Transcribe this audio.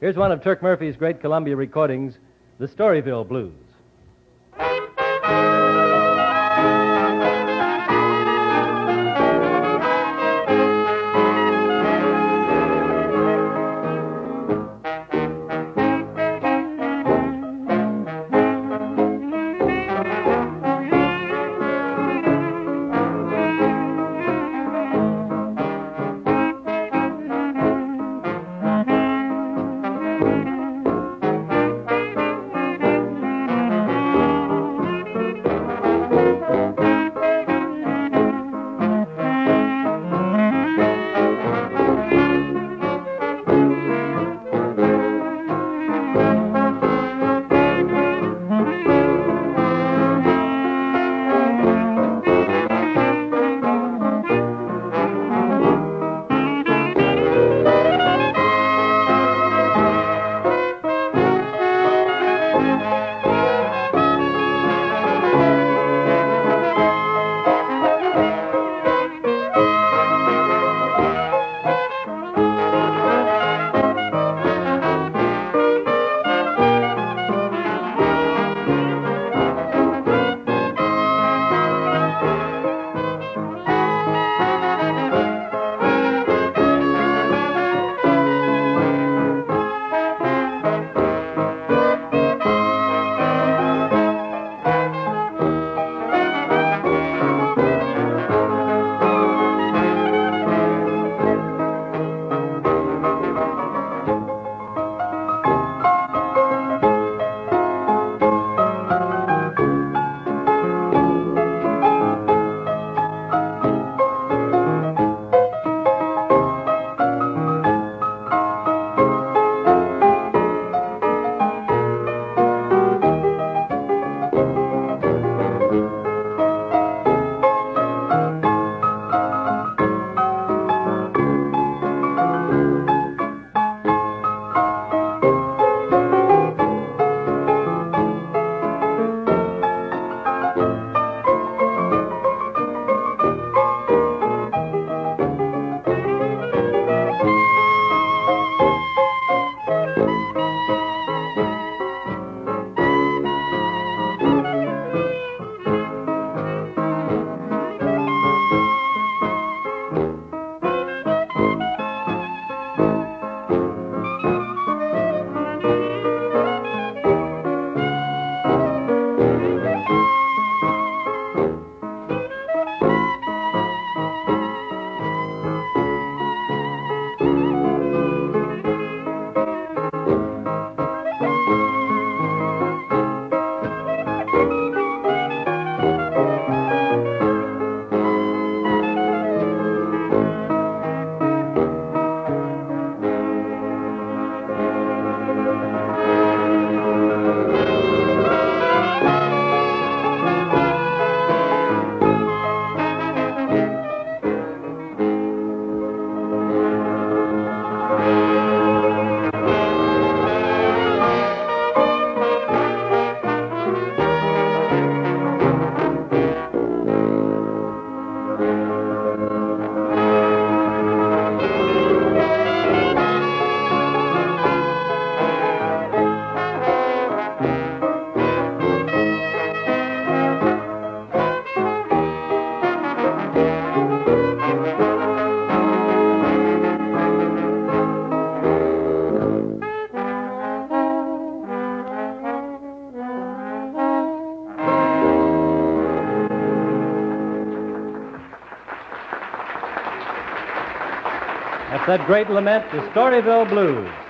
Here's one of Turk Murphy's great Columbia recordings, The Storyville Blues. That's that great lament, the Storyville Blues.